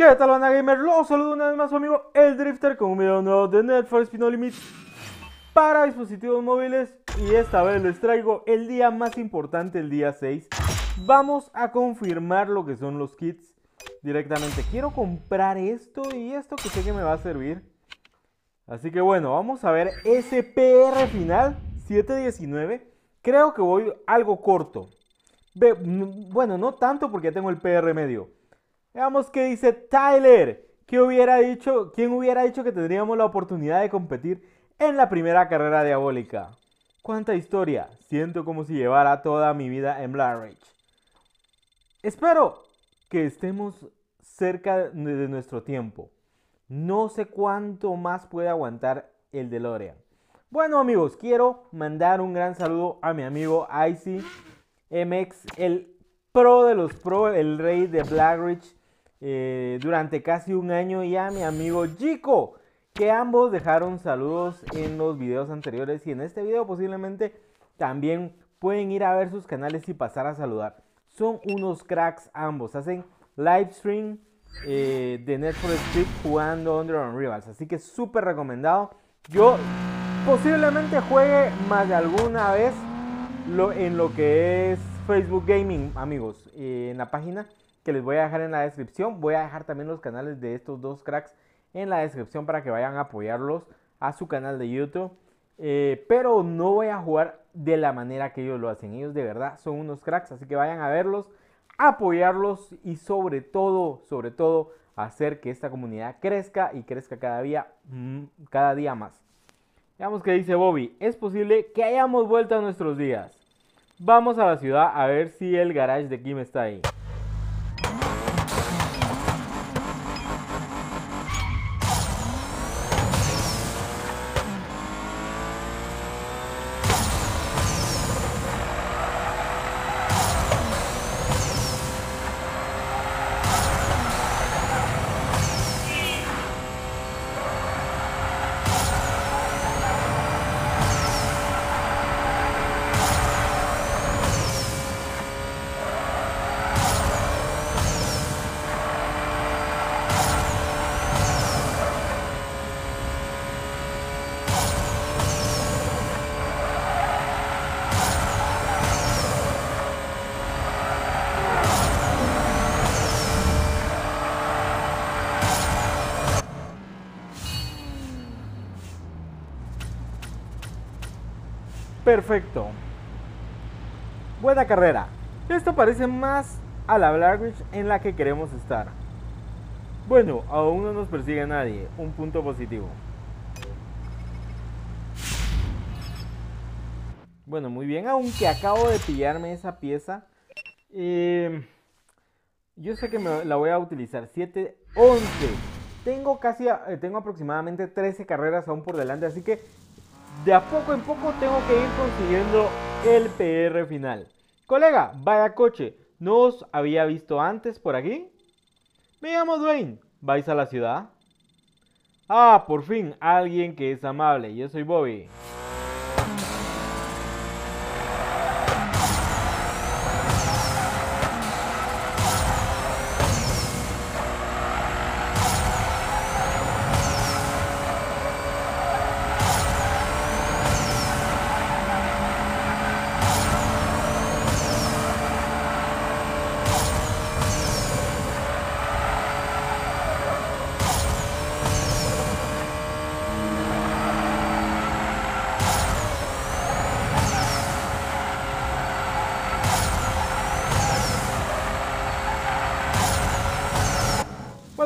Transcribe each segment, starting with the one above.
¿Qué tal, banda gamer? Los saludo una vez más su amigo El Drifter con un video nuevo de Net for Speed No Limit para dispositivos móviles y esta vez les traigo el día más importante, el día 6. Vamos a confirmar lo que son los kits directamente. Quiero comprar esto y esto que sé que me va a servir. Así que bueno, vamos a ver ese PR final 719. Creo que voy algo corto. bueno, no tanto porque ya tengo el PR medio. Veamos qué dice Tyler. ¿Qué hubiera dicho, ¿Quién hubiera dicho que tendríamos la oportunidad de competir en la primera carrera diabólica? ¿Cuánta historia? Siento como si llevara toda mi vida en Black Espero que estemos cerca de nuestro tiempo. No sé cuánto más puede aguantar el DeLorean. Bueno amigos, quiero mandar un gran saludo a mi amigo Icy MX, el pro de los pro, el rey de Blackridge eh, durante casi un año y a mi amigo Chico, que ambos dejaron saludos en los videos anteriores y en este video posiblemente también pueden ir a ver sus canales y pasar a saludar. Son unos cracks ambos, hacen live stream eh, de Net for jugando Under Rivals, así que súper recomendado. Yo posiblemente juegue más de alguna vez lo, en lo que es Facebook Gaming, amigos, eh, en la página que les voy a dejar en la descripción. Voy a dejar también los canales de estos dos cracks en la descripción para que vayan a apoyarlos a su canal de YouTube. Eh, pero no voy a jugar de la manera que ellos lo hacen. Ellos de verdad son unos cracks, así que vayan a verlos, apoyarlos y sobre todo, sobre todo, hacer que esta comunidad crezca y crezca cada día, mm, cada día más. Veamos qué dice Bobby. Es posible que hayamos vuelto a nuestros días. Vamos a la ciudad a ver si el garage de Kim está ahí. Perfecto. Buena carrera. Esto parece más a la Blackridge en la que queremos estar. Bueno, aún no nos persigue nadie. Un punto positivo. Bueno, muy bien, aunque acabo de pillarme esa pieza. Eh, yo sé que me la voy a utilizar. 7, 11. Tengo casi, eh, tengo aproximadamente 13 carreras aún por delante, así que de a poco en poco tengo que ir consiguiendo el PR final. Colega, vaya coche, ¿no os había visto antes por aquí? Me llamo Dwayne, ¿vais a la ciudad? Ah, por fin, alguien que es amable, yo soy Bobby.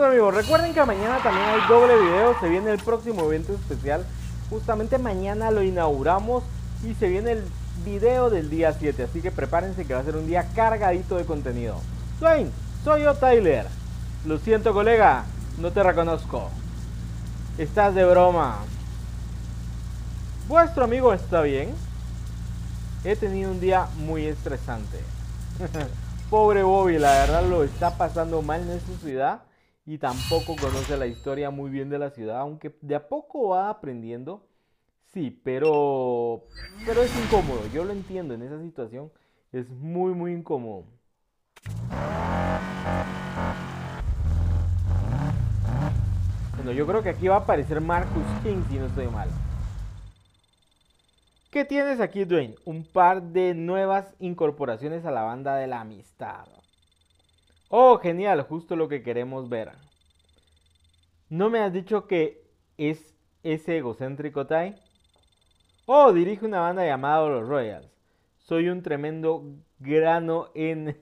Amigos, recuerden que mañana también hay doble video, se viene el próximo evento especial. Justamente mañana lo inauguramos y se viene el video del día 7, así que prepárense que va a ser un día cargadito de contenido. Swain, soy yo Tyler. Lo siento colega, no te reconozco. Estás de broma. ¿Vuestro amigo está bien? He tenido un día muy estresante. Pobre Bobby, la verdad lo está pasando mal en esta ciudad y tampoco conoce la historia muy bien de la ciudad, aunque de a poco va aprendiendo. Sí, pero pero es incómodo, yo lo entiendo en esa situación, es muy muy incómodo. Bueno, yo creo que aquí va a aparecer Marcus King si no estoy mal. ¿Qué tienes aquí, Dwayne? Un par de nuevas incorporaciones a la banda de la amistad. Oh, genial, justo lo que queremos ver. ¿No me has dicho que es ese egocéntrico Tai? Oh, dirige una banda llamada Los Royals. Soy un tremendo grano en,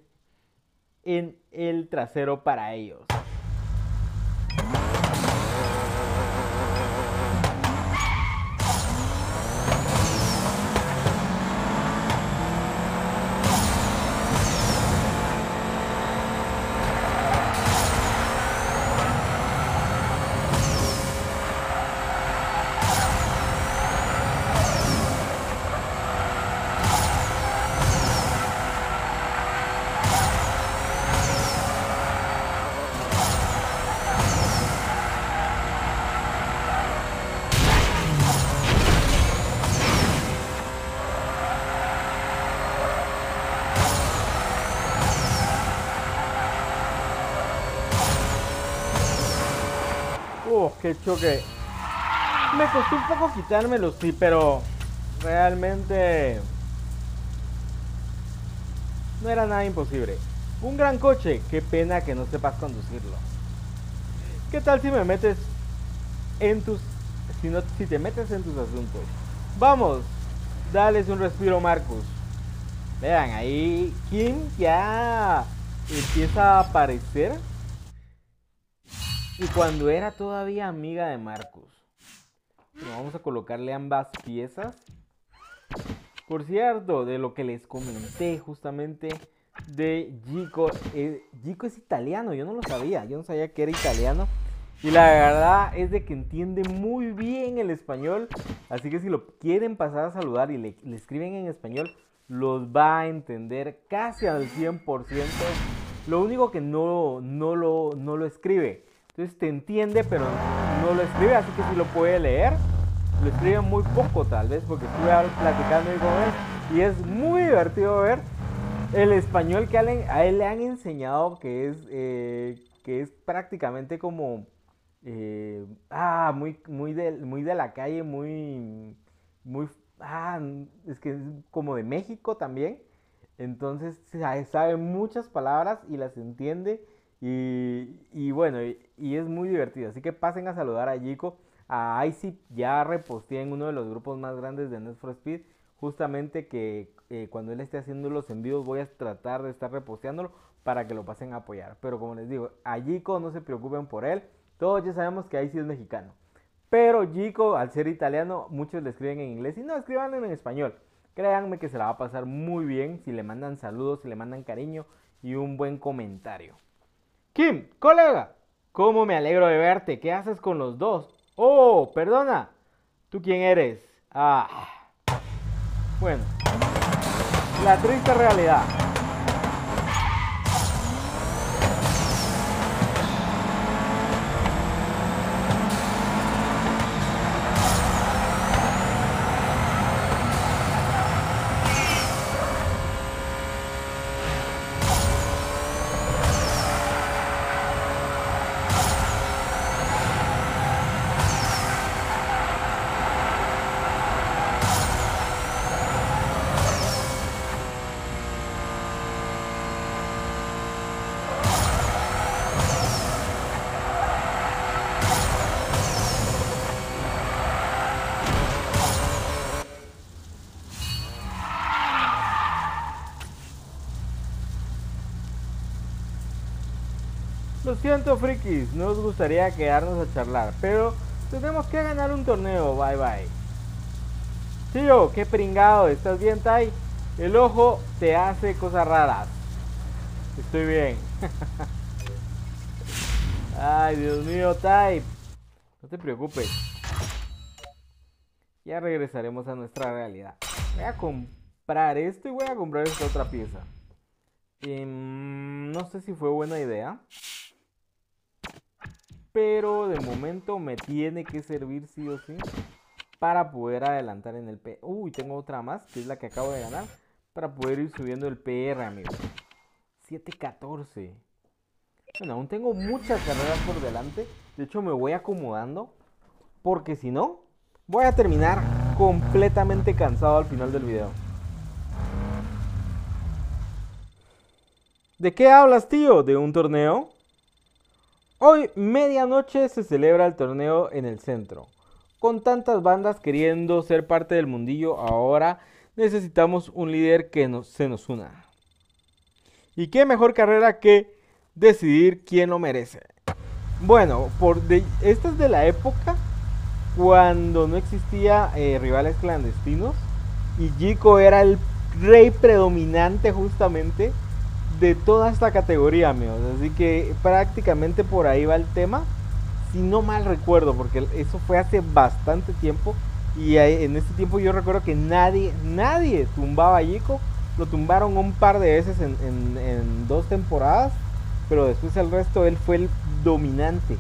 en el trasero para ellos. Choque. Me costó un poco quitármelo, sí, pero realmente no era nada imposible. Un gran coche, qué pena que no sepas conducirlo. ¿Qué tal si me metes en tus si no si te metes en tus asuntos? Vamos, dales un respiro, Marcus. Vean, ahí Kim ya empieza a aparecer y cuando era todavía amiga de Marcos. vamos a colocarle ambas piezas. Por cierto, de lo que les comenté justamente de Gico. Eh, Gico es italiano, yo no lo sabía. Yo no sabía que era italiano. Y la verdad es de que entiende muy bien el español. Así que si lo quieren pasar a saludar y le, escriben en español, los va a entender casi al 100%. Lo único que no, no, lo, no lo escribe entonces te entiende, pero no lo escribe, así que si lo puede leer, lo escribe muy poco tal vez, porque estuve platicando y es muy divertido ver el español que a él le han enseñado, que es, eh, que es prácticamente como, eh, ah, muy, muy, de, muy de la calle, muy, muy, ah, es que es como de México también. Entonces sabe muchas palabras y las entiende y, bueno, y, es muy divertido. Así que pasen a saludar a Jico. A ICIP ya reposté en uno de los grupos más grandes de Net for Speed. Justamente que eh, cuando él esté haciendo los envíos voy a tratar de estar reposteándolo para que lo pasen a apoyar. Pero como les digo, a Jico no se preocupen por él. Todos ya sabemos que ICIP es mexicano. Pero Jico, al ser italiano, muchos le escriben en inglés y no escriban en español. Créanme que se la va a pasar muy bien si le mandan saludos, si le mandan cariño y un buen comentario. Kim, colega, ¿cómo me alegro de verte? ¿Qué haces con los dos? Oh, perdona. ¿Tú quién eres? Ah. Bueno. La triste realidad. Lo siento, frikis, nos gustaría quedarnos a charlar, pero tenemos que ganar un torneo, bye bye. Tío, qué pringado, ¿estás bien, Tai? El ojo te hace cosas raras. Estoy bien. Ay, Dios mío, Tai. No te preocupes. Ya regresaremos a nuestra realidad. Voy a comprar esto y voy a comprar esta otra pieza. Em, no sé si fue buena idea pero de momento me tiene que servir sí o sí para poder adelantar en el P. Uy, tengo otra más, que es la que acabo de ganar, para poder ir subiendo el PR, amigos. 7.14. Bueno, aún tengo muchas carreras por delante De hecho, me voy acomodando porque si no, voy a terminar completamente cansado al final del video. ¿De qué hablas, tío? ¿De un torneo? Hoy, medianoche, se celebra el torneo en el centro. Con tantas bandas queriendo ser parte del mundillo, ahora necesitamos un líder que se nos una. ¿Y qué mejor carrera que decidir quién lo merece? Bueno, por esta es de la época cuando no existía eh, rivales clandestinos y Jico era el rey predominante justamente de toda esta categoría, amigos. Así que prácticamente por ahí va el tema. Si no mal recuerdo, porque eso fue hace bastante tiempo. Y en ese tiempo yo recuerdo que nadie, nadie tumbaba a Yico. Lo tumbaron un par de veces en, en dos temporadas. Pero después el resto él fue el dominante.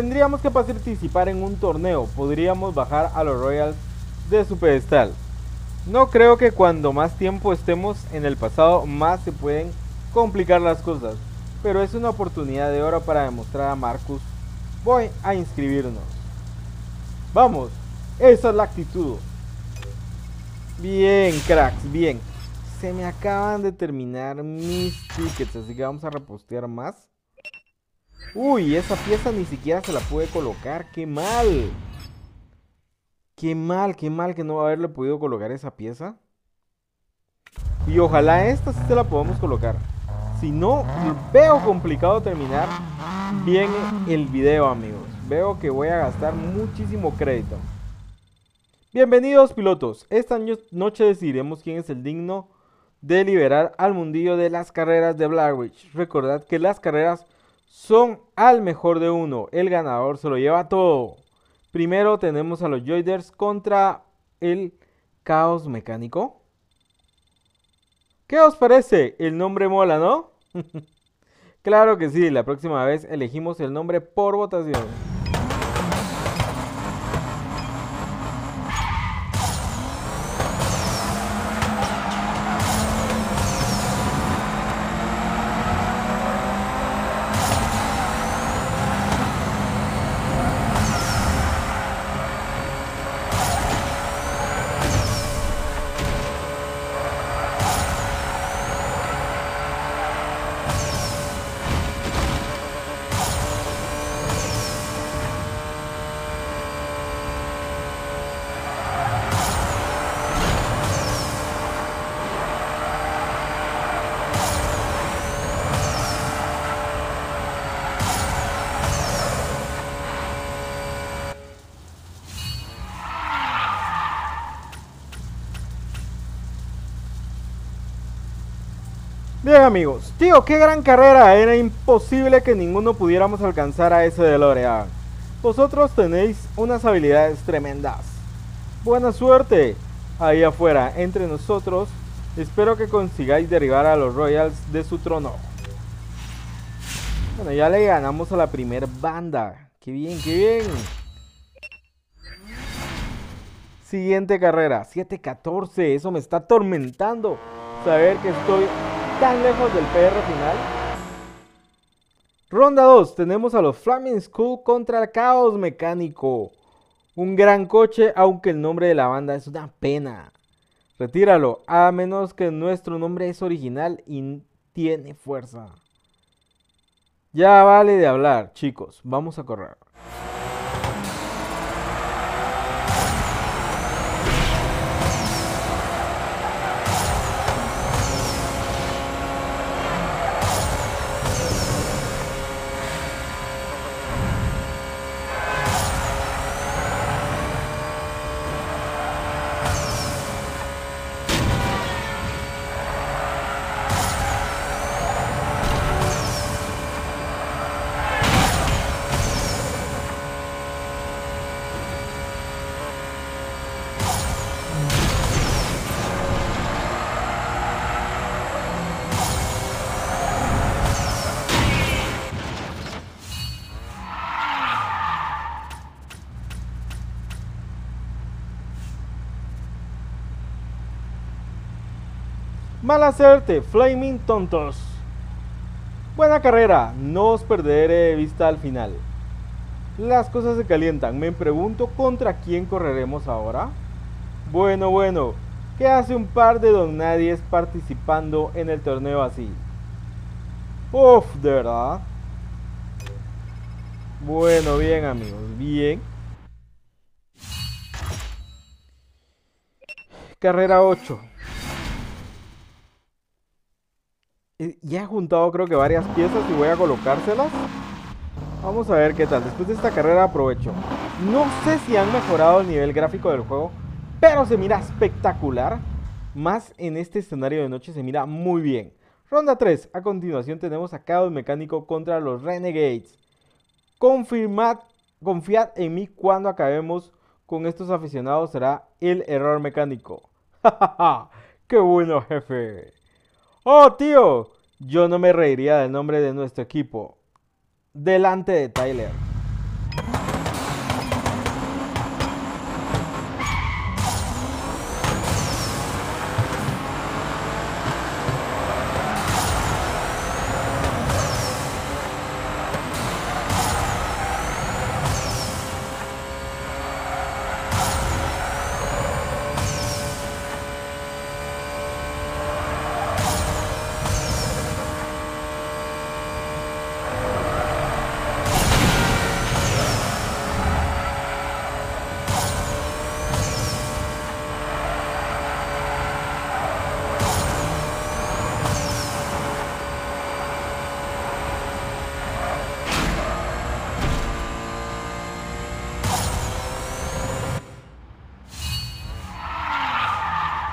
Tendríamos que participar en un torneo, podríamos bajar a los Royals de su pedestal. No creo que cuando más tiempo estemos en el pasado más se pueden complicar las cosas, pero es una oportunidad de oro para demostrar a Marcus. Voy a inscribirnos. Vamos, esa es la actitud. Bien, cracks, bien. Se me acaban de terminar mis tickets, así que vamos a repostear más. Uy, esa pieza ni siquiera se la pude colocar. ¡Qué mal! Qué mal, qué mal que no haberle podido colocar esa pieza. Y ojalá esta sí se la podamos colocar. Si no, veo complicado terminar bien el video, amigos. Veo que voy a gastar muchísimo crédito. Bienvenidos, pilotos. Esta noche decidiremos quién es el digno de liberar al mundillo de las carreras de Blackwitch. Recordad que las carreras son al mejor de uno. El ganador se lo lleva todo. Primero tenemos a los Joyders contra el Caos Mecánico. ¿Qué os parece? El nombre mola, ¿no? claro que sí, la próxima vez elegimos el nombre por votación. Amigos, tío, qué gran carrera, era imposible que ninguno pudiéramos alcanzar a ese de DeLorean. Vosotros tenéis unas habilidades tremendas. Buena suerte ahí afuera, entre nosotros. Espero que consigáis derribar a los Royals de su trono. Bueno, ya le ganamos a la primer banda. Qué bien, qué bien. Siguiente carrera, 7-14. Eso me está atormentando. Saber que estoy tan lejos del PR final. Ronda 2, tenemos a los Flaming School contra el Caos Mecánico. Un gran coche, aunque el nombre de la banda es una pena. Retíralo, a menos que nuestro nombre es original y tiene fuerza. Ya vale de hablar, chicos, vamos a correr. Mala suerte, Flaming Tontos. Buena carrera, no os perderé de vista al final. Las cosas se calientan. Me pregunto contra quién correremos ahora. Bueno, bueno, ¿qué hace un par de don nadies participando en el torneo así? Uf, de verdad. Bueno, bien amigos, bien. Carrera 8. Eh, ya he juntado creo que varias piezas y voy a colocárselas. Vamos a ver qué tal. Después de esta carrera aprovecho. No sé si han mejorado el nivel gráfico del juego, pero se mira espectacular. Más en este escenario de noche se mira muy bien. Ronda 3. A continuación tenemos a Caos Mecánico contra los Renegades. Confirmad, confiad en mí cuando acabemos con estos aficionados será el error mecánico. ¡Qué bueno, jefe! ¡Oh, tío! Yo no me reiría del nombre de nuestro equipo. Delante de Tyler.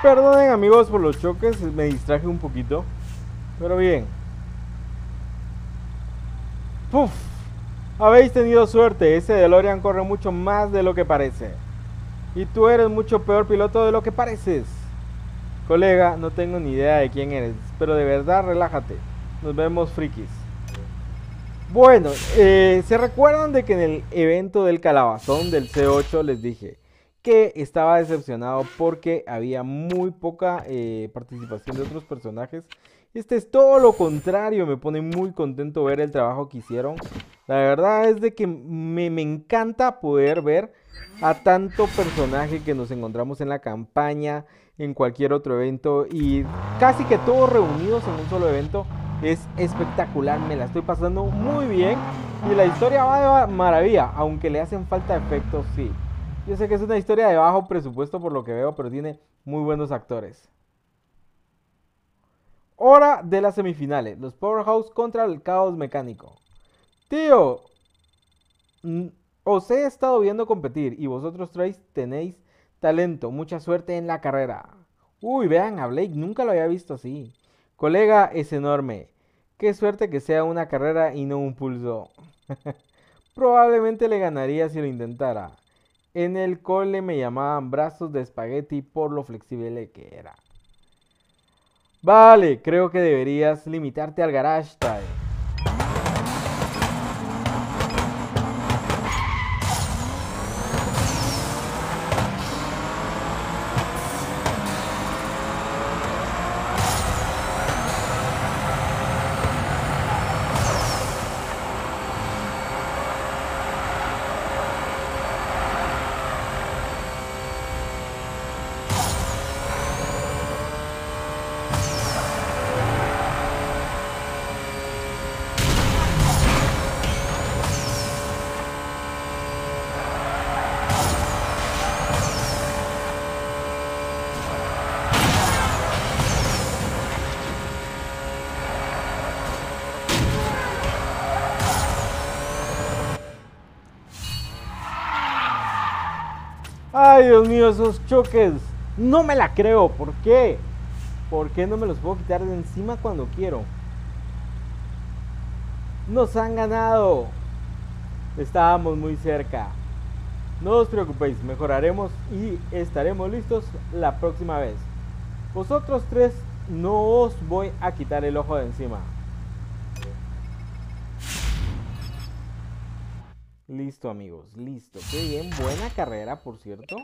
Perdonen amigos por los choques, me distraje un poquito. Pero bien. Puf. Habéis tenido suerte, ese DeLorean corre mucho más de lo que parece. Y tú eres mucho peor piloto de lo que pareces. Colega, no tengo ni idea de quién eres, pero de verdad relájate. Nos vemos frikis. Bueno, eh, ¿se recuerdan de que en el evento del calabazón del C8 les dije estaba decepcionado porque había muy poca eh, participación de otros personajes. Este es todo lo contrario, me pone muy contento ver el trabajo que hicieron. La verdad es de que me, me encanta poder ver a tanto personaje que nos encontramos en la campaña, en cualquier otro evento y casi que todos reunidos en un solo evento. Es espectacular, me la estoy pasando muy bien y la historia va de maravilla, aunque le hacen falta efectos, sí. Yo sé que es una historia de bajo presupuesto por lo que veo, pero tiene muy buenos actores. Hora de las semifinales. Los Powerhouse contra el Caos Mecánico. Tío, os he estado viendo competir y vosotros tres tenéis talento. Mucha suerte en la carrera. Uy, vean a Blake, nunca lo había visto así. Colega, es enorme. Qué suerte que sea una carrera y no un pulso. Probablemente le ganaría si lo intentara. En el cole me llamaban brazos de espagueti por lo flexible que era. Vale, creo que deberías limitarte al garage. Ay, Dios mío, esos choques. No me la creo. ¿Por qué? ¿Por qué no me los puedo quitar de encima cuando quiero? Nos han ganado. Estábamos muy cerca. No os preocupéis, mejoraremos y estaremos listos la próxima vez. Vosotros tres no os voy a quitar el ojo de encima. Listo, amigos, listo. Qué bien, buena carrera, por cierto.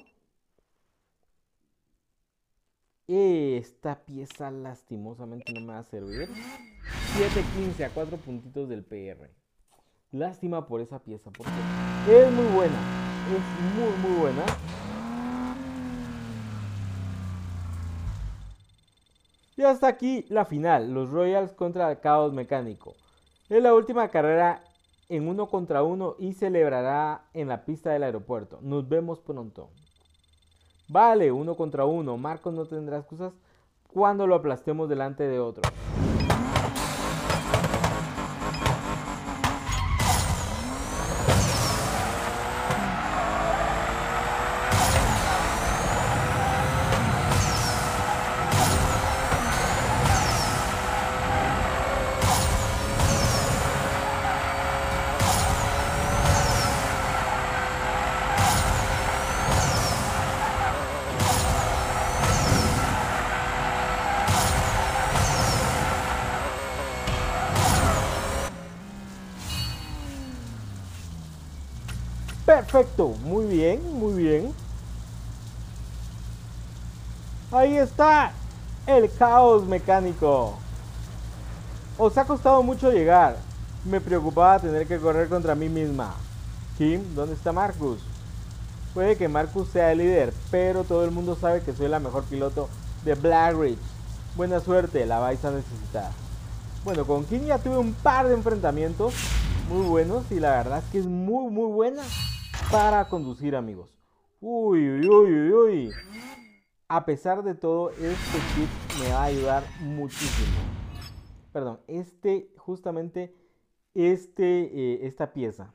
Esta pieza lastimosamente no me va a servir. 7.15 a 4 puntitos del PR. Lástima por esa pieza porque es muy buena. Es muy muy buena. Y hasta aquí la final, los Royals contra el Caos Mecánico. Es la última carrera en uno contra uno y celebrará en la pista del aeropuerto. Nos vemos pronto. Vale, uno contra uno. Marcos no tendrá excusas cuando lo aplastemos delante de otro. Perfecto, muy bien, muy bien. Ahí está el caos mecánico. Os ha costado mucho llegar. Me preocupaba tener que correr contra mí misma. Kim, ¿dónde está Marcus? Puede que Marcus sea el líder, pero todo el mundo sabe que soy la mejor piloto de Black Ridge. Buena suerte, la vais a necesitar. Bueno, con Kim ya tuve un par de enfrentamientos muy buenos y la verdad es que es muy muy buena para conducir, amigos. Uy, uy, uy, uy, A pesar de todo, este kit me va a ayudar muchísimo. Perdón, este, justamente, este, eh, esta pieza.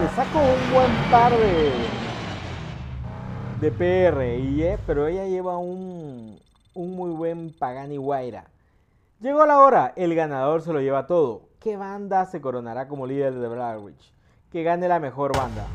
Le saco un buen par de, de PR, y, eh, pero ella lleva un, un muy buen Pagani Guaira. Llegó la hora, el ganador se lo lleva todo. ¿Qué banda se coronará como líder de Blackridge? Que gane la mejor banda.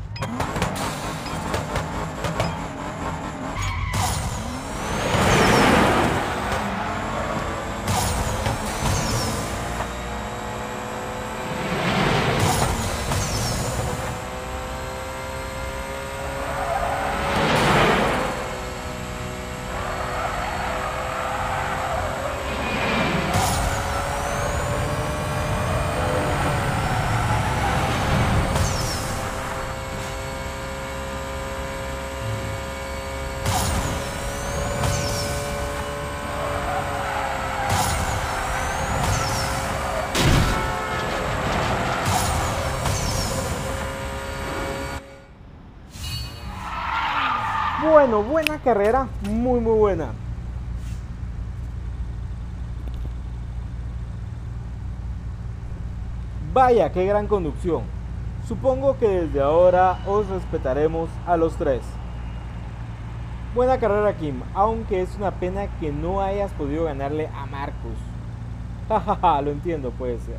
Carrera, muy muy buena. Vaya, qué gran conducción. Supongo que desde ahora os respetaremos a los tres. Buena carrera Kim, aunque es una pena que no hayas podido ganarle a Marcus. Jajaja, lo entiendo, puede ser.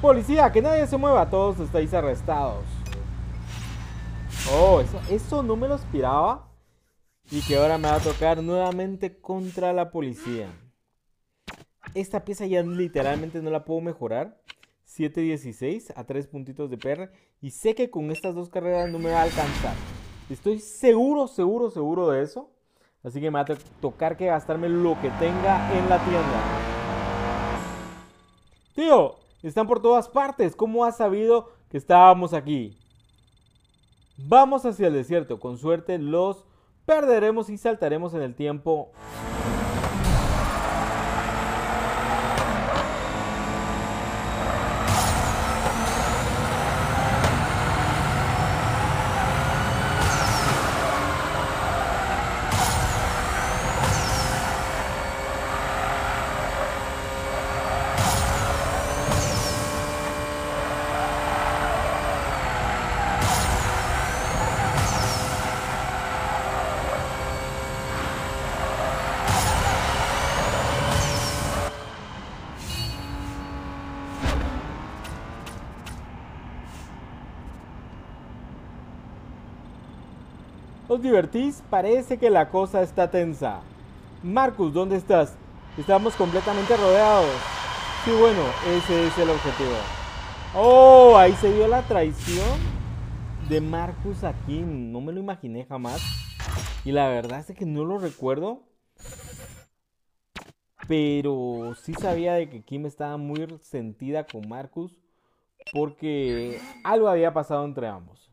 Policía, que nadie se mueva, todos estáis arrestados. Oh, eso, eso no me lo esperaba. Y que ahora me va a tocar nuevamente contra la policía. Esta pieza ya literalmente no la puedo mejorar. 7.16 a 3 puntitos de PR. Y sé que con estas dos carreras no me va a alcanzar. Estoy seguro, seguro, seguro de eso. Así que me va a tocar que gastarme lo que tenga en la tienda. Tío, están por todas partes. ¿Cómo has sabido que estábamos aquí? Vamos hacia el desierto, con suerte los perderemos y saltaremos en el tiempo ¿Os divertís? Parece que la cosa está tensa. Marcus, ¿dónde estás? Estamos completamente rodeados. Sí, bueno, ese es el objetivo. Oh, ahí se dio la traición de Marcus aquí. No me lo imaginé jamás. Y la verdad es que no lo recuerdo. Pero sí sabía de que Kim estaba muy sentida con Marcus. Porque algo había pasado entre ambos.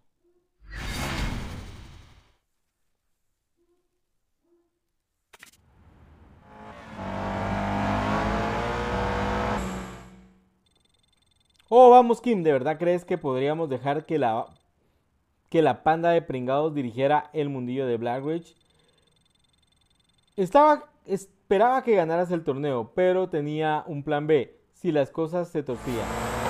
Oh, vamos Kim, ¿de verdad crees que podríamos dejar que la que la panda de pringados dirigiera el mundillo de Blackridge. Estaba, esperaba que ganaras el torneo, pero tenía un plan B si las cosas se torcían.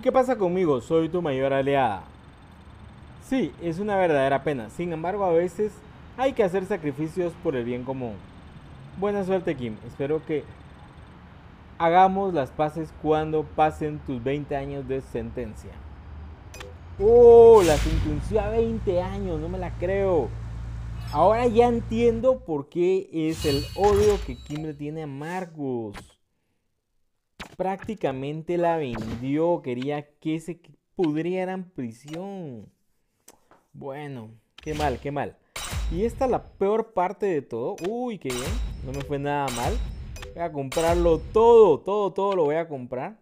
¿Y qué pasa conmigo? Soy tu mayor aliada. Sí, es una verdadera pena. Sin embargo, a veces hay que hacer sacrificios por el bien común. Buena suerte, Kim. Espero que hagamos las paces cuando pasen tus 20 años de sentencia. Oh, la sentencia a 20 años, no me la creo. Ahora ya entiendo por qué es el odio que Kim le tiene a Marcus prácticamente la vendió, quería que se pudriera en prisión. Bueno, qué mal, qué mal. Y esta es la peor parte de todo. Uy, qué bien, no me fue nada mal. Voy a comprarlo todo, todo, todo lo voy a comprar.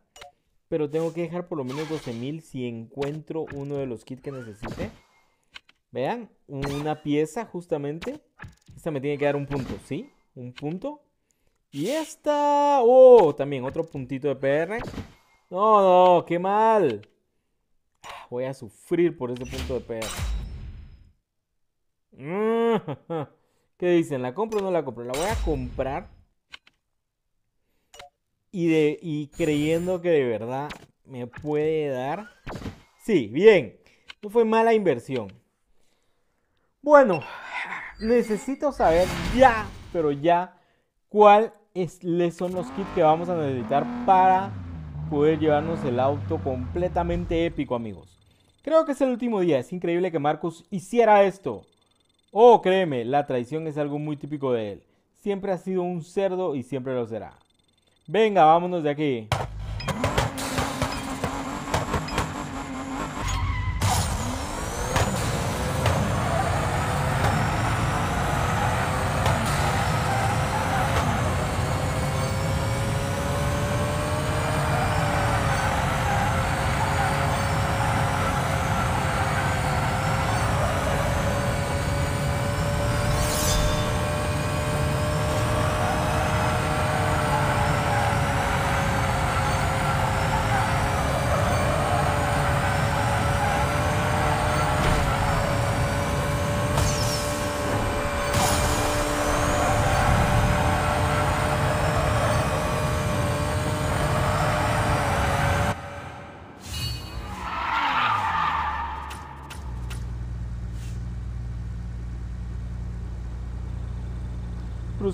Pero tengo que dejar por lo menos 12.000 si encuentro uno de los kits que necesite. Vean, una pieza justamente. Esta me tiene que dar un punto, ¿sí? Un punto. Y esta... Oh, también otro puntito de PR. No, no, qué mal. Voy a sufrir por ese punto de PR. ¿Qué dicen? ¿La compro o no la compro? La voy a comprar. Y, de, y creyendo que de verdad me puede dar. Sí, bien. No fue mala inversión. Bueno, necesito saber ya, pero ya cuáles son los kits que vamos a necesitar para poder llevarnos el auto completamente épico, amigos. Creo que es el último día. Es increíble que Marcus hiciera esto. Oh, créeme, la traición es algo muy típico de él. Siempre ha sido un cerdo y siempre lo será. Venga, vámonos de aquí.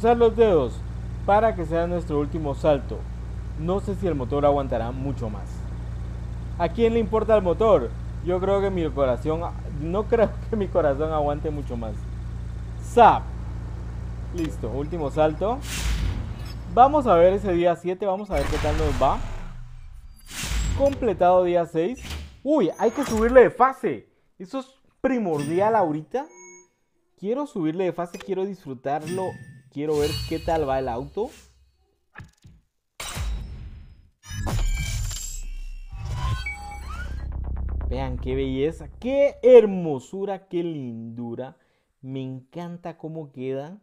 Cruzar los dedos para que sea nuestro último salto. No sé si el motor aguantará mucho más. ¿A quién le importa el motor? Yo creo que mi corazón, no creo que mi corazón aguante mucho más. Zap. Listo, último salto. Vamos a ver ese día 7, vamos a ver qué tal nos va. Completado día 6. Uy, hay que subirle de fase. Eso es primordial ahorita. Quiero subirle de fase, quiero disfrutarlo Quiero ver qué tal va el auto. Vean qué belleza, qué hermosura, qué lindura. Me encanta cómo queda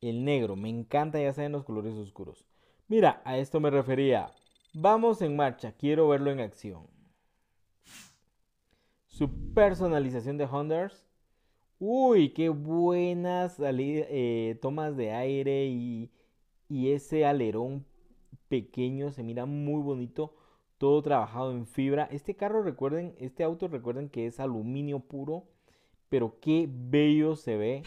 el negro. Me encanta ya saben los colores oscuros. Mira, a esto me refería. Vamos en marcha, quiero verlo en acción. Su personalización de Hondas Uy, qué buenas eh, tomas de aire y, ese alerón pequeño se mira muy bonito. Todo trabajado en fibra. Este carro, recuerden, este auto, recuerden que es aluminio puro. Pero qué bello se ve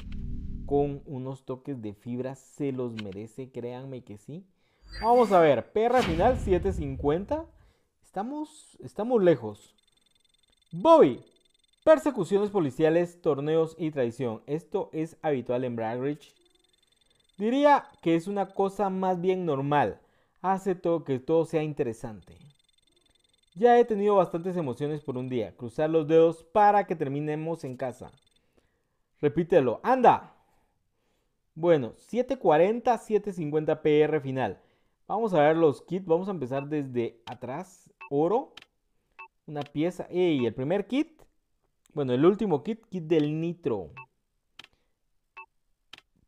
con unos toques de fibra. Se los merece, créanme que sí. Vamos a ver, perra final 750. Estamos, estamos lejos. Bobby. Persecuciones policiales, torneos y traición. Esto es habitual en Bradridge. Diría que es una cosa más bien normal. Hace todo que todo sea interesante. Ya he tenido bastantes emociones por un día. Cruzar los dedos para que terminemos en casa. Repítelo. ¡Anda! Bueno, 740, 750 PR final. Vamos a ver los kits. Vamos a empezar desde atrás. Oro. Una pieza. Y el primer kit. Bueno, el último kit. Kit del nitro.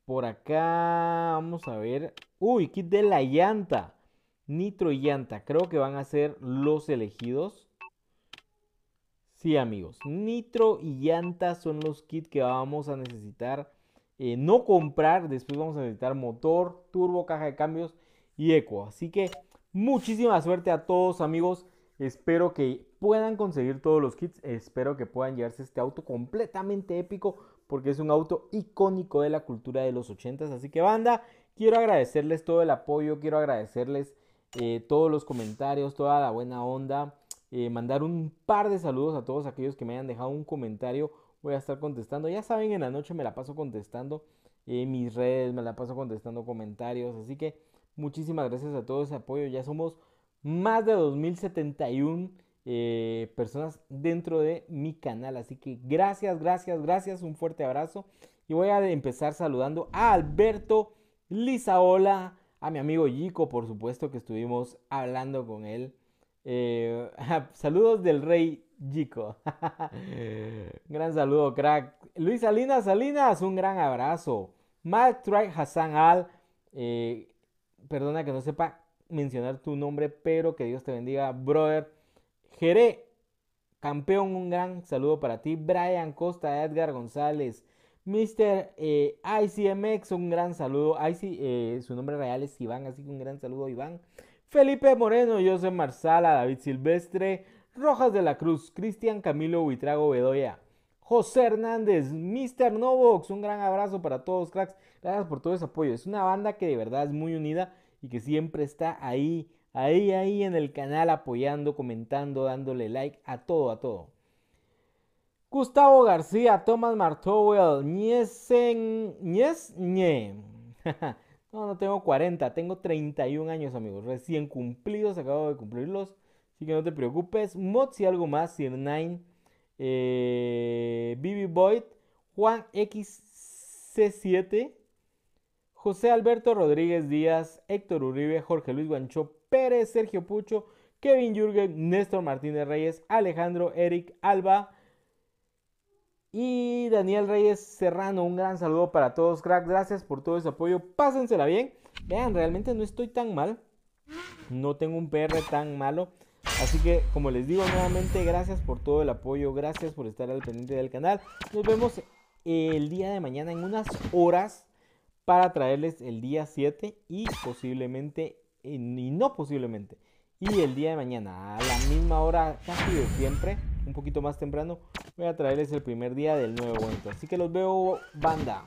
Por acá. Vamos a ver. Uy, kit de la llanta. Nitro y llanta. Creo que van a ser los elegidos. Sí, amigos. Nitro y llanta son los kits que vamos a necesitar eh, no comprar. Después vamos a necesitar motor, turbo, caja de cambios y eco. Así que muchísima suerte a todos amigos. Espero que puedan conseguir todos los kits. Espero que puedan llevarse este auto completamente épico porque es un auto icónico de la cultura de los 80s. Así que banda, quiero agradecerles todo el apoyo, quiero agradecerles eh, todos los comentarios, toda la buena onda. Eh, mandar un par de saludos a todos aquellos que me hayan dejado un comentario voy a estar contestando. Ya saben, en la noche me la paso contestando en mis redes, me la paso contestando comentarios. Así que muchísimas gracias a todo ese apoyo. Ya somos más de 2071 eh, personas dentro de mi canal. Así que gracias, gracias, gracias. Un fuerte abrazo. Y voy a empezar saludando a Alberto Lizaola, a mi amigo Yico, por supuesto que estuvimos hablando con él. Eh, saludos del rey Chico. gran saludo, crack. Luis Salinas Salinas, un gran abrazo. Matt Hassan Al. Eh, perdona que no sepa mencionar tu nombre, pero que Dios te bendiga, brother. Jere, campeón, un gran saludo para ti. Brian Costa, Edgar González. Mr. Eh, ICMX, un gran saludo. IC, eh, su nombre real es Iván, así que un gran saludo, Iván. Felipe Moreno, José Marsala, David Silvestre. Rojas de la Cruz, Cristian Camilo Huitrago Bedoya, José Hernández, Mr. Novox, un gran abrazo para todos, cracks. Gracias por todo ese apoyo. Es una banda que de verdad es muy unida y que siempre está ahí, ahí, ahí en el canal apoyando, comentando, dándole like a todo, a todo. Gustavo García, Thomas Martowell, Niesen, Nies, no, no tengo 40, tengo 31 años, amigos. Recién cumplidos, acabo de cumplirlos. Así que no te preocupes. Y algo más. Sir9. Eh, Bibi Boyd. Juan XC7. José Alberto Rodríguez Díaz. Héctor Uribe. Jorge Luis Guancho Pérez. Sergio Pucho. Kevin Jürgen. Néstor Martínez Reyes. Alejandro Eric Alba. Y Daniel Reyes Serrano, un gran saludo para todos, crack. Gracias por todo ese apoyo. Pásensela bien. Vean, realmente no estoy tan mal. No tengo un PR tan malo. Así que, como les digo nuevamente, gracias por todo el apoyo, gracias por estar al pendiente del canal. Nos vemos el día de mañana en unas horas para traerles el día 7 y posiblemente, y no posiblemente, y el día de mañana a la misma hora casi de siempre, un poquito más temprano, voy a traerles el primer día del nuevo evento. Así que los veo, banda.